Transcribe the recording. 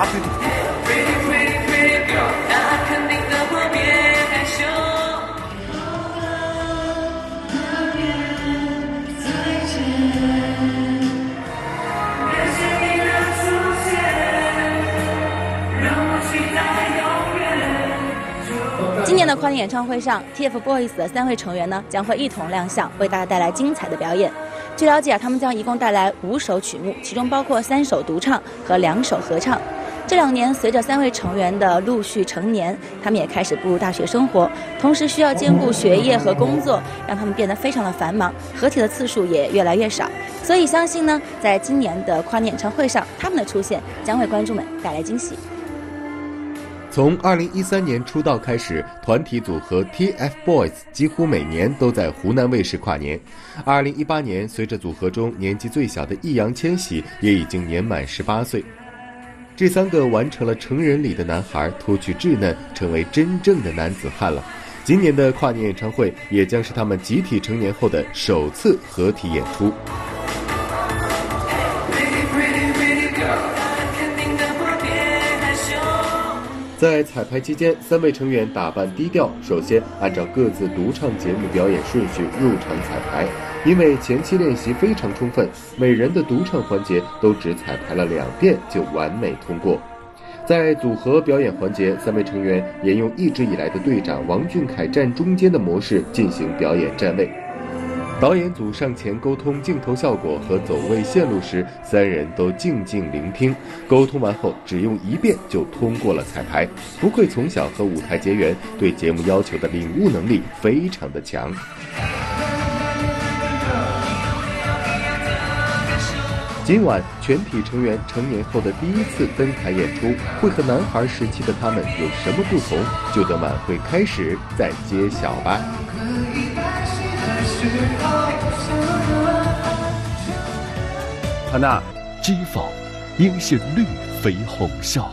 I hear ring。今年的跨年演唱会上，TFBOYS 的三位成员呢将会一同亮相，为大家带来精彩的表演。据了解啊，他们将一共带来五首曲目，其中包括三首独唱和两首合唱。这两年，随着三位成员的陆续成年，他们也开始步入大学生活，同时需要兼顾学业和工作，让他们变得非常的繁忙，合体的次数也越来越少。所以，相信呢，在今年的跨年演唱会上，他们的出现将为观众们带来惊喜。从2013年出道开始，团体组合 TFBOYS 几乎每年都在湖南卫视跨年。2018年，随着组合中年纪最小的易烊千玺也已经年满18岁。这三个完成了成人礼的男孩脱去稚嫩，成为真正的男子汉了。今年的跨年演唱会也将是他们集体成年后的首次合体演出。在彩排期间，三位成员打扮低调，首先按照各自独唱节目表演顺序入场彩排。因为前期练习非常充分，每人的独唱环节都只彩排了两遍就完美通过。在组合表演环节，三位成员沿用一直以来的队长王俊凯站中间的模式进行表演站位。导演组上前沟通镜头效果和走位线路时，三人都静静聆听。沟通完后，只用一遍就通过了彩排。不愧从小和舞台结缘，对节目要求的领悟能力非常的强。今晚全体成员成年后的第一次登台演出，会和男孩时期的他们有什么不同？就等晚会开始再揭晓吧。安娜，知否，应是绿肥红瘦。